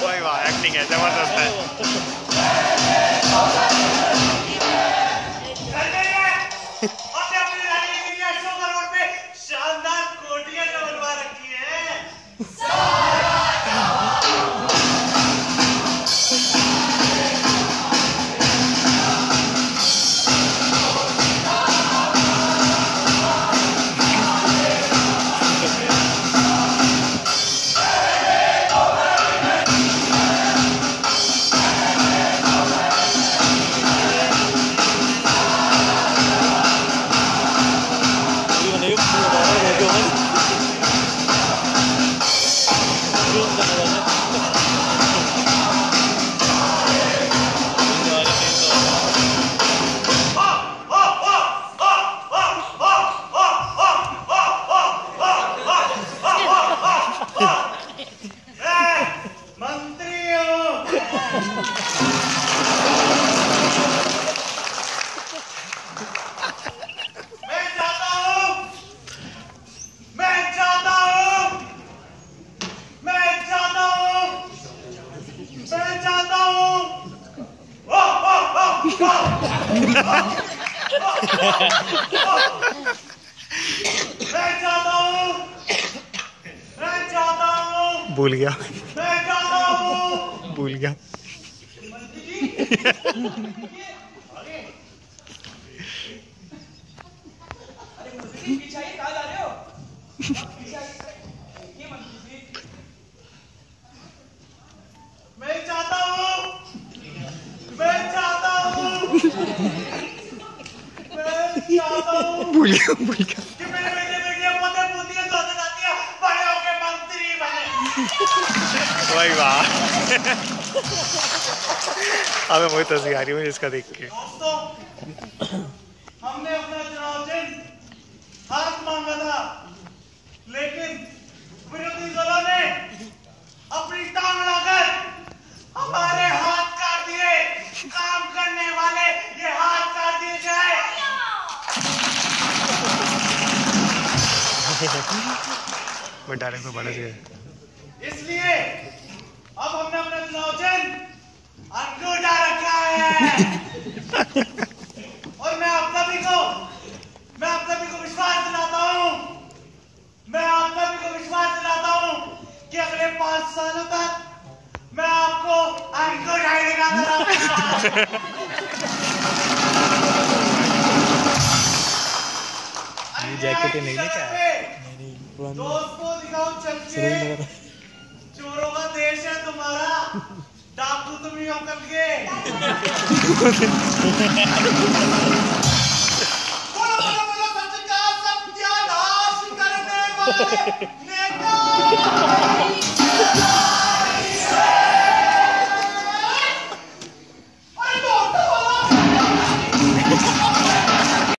वाह एक्टिंग है ज़बरदस्त है Dylan. भूल गया। भूल गया। मैं चाहता हूँ मैं चाहता हूँ मैं चाहता हूँ भूल गया भूल गया भाई वाह अबे मुझे तस्वीर आ रही है इसका देख के दोस्तों हमने अपना चुनाव चिन्ह हाथ मांगा था मैं डायरेक्ट में बड़ा से इसलिए अब हमने अपना चुनाव चिन्ह अंगूठा रखा है। और मैं आप सभी को मैं आप सभी को विश्वास दिलाता हूँ मैं आप सभी को विश्वास दिलाता हूँ कि अगले पाँच सालों तक मैं आपको अंगूठा ही दिखाता जैकेट नहीं लेके आया दोस्तों दिखाओ चल के चोरों का देश है तुम्हारा। डाकू तुम ही हो कल के बोलो बोलो सच का सत्यानाश करने वाले नेता।